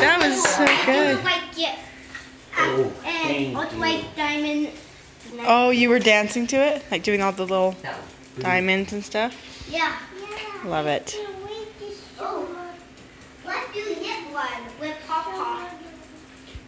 That was so good. Oh, oh you. were dancing to it? Like doing all the little diamonds and stuff? Yeah. Love it.